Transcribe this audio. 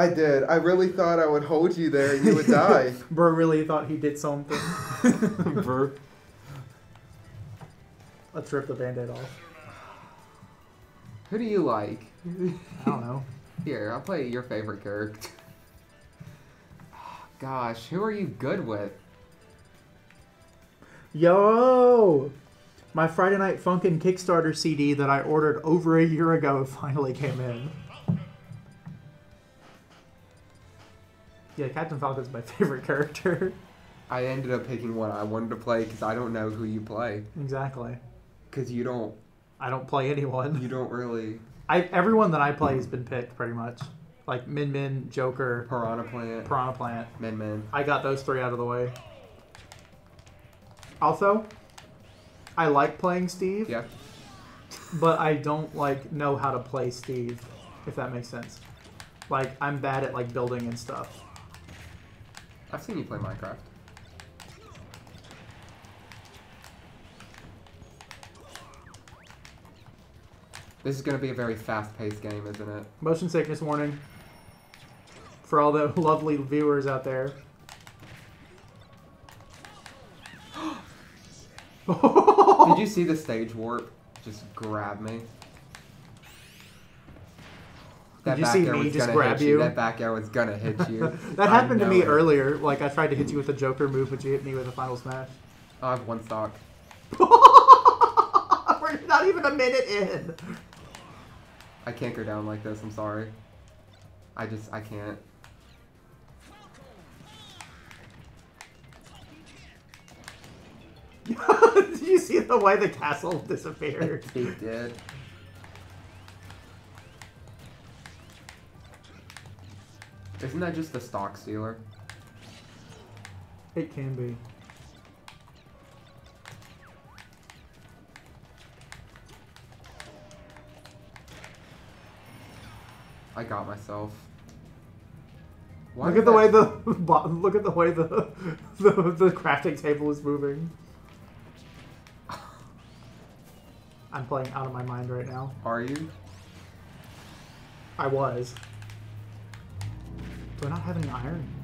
I did. I really thought I would hold you there and you would die. Bro really thought he did something. Brr. Let's rip the band-aid off. Who do you like? I don't know. Here, I'll play your favorite character. Gosh, who are you good with? Yo! My Friday Night Funkin' Kickstarter CD that I ordered over a year ago finally came in. Yeah, Captain Falcon's my favorite character. I ended up picking one I wanted to play because I don't know who you play. exactly. Because you don't, I don't play anyone. you don't really. I everyone that I play has been picked pretty much. Like Min Min, Joker, Piranha Plant, Piranha Plant. Min Min. I got those three out of the way. Also, I like playing Steve, Yeah. but I don't like know how to play Steve, if that makes sense. Like I'm bad at like building and stuff. I've seen you play Minecraft. This is going to be a very fast-paced game, isn't it? Motion sickness warning for all the lovely viewers out there. Did you see the stage warp just grab me? That you see me just grab hit you? That back air was gonna hit you. That I happened to me it. earlier. Like I tried to hit you with the Joker move, but you hit me with a Final Smash. Oh, I have one stock. We're not even a minute in. I can't go down like this. I'm sorry. I just I can't. Did you see the way the castle disappeared? He did. Isn't that just the stock stealer? It can be. I got myself. Why look at the way the look at the way the, the the crafting table is moving. I'm playing out of my mind right now. Are you? I was. Do I not have any iron?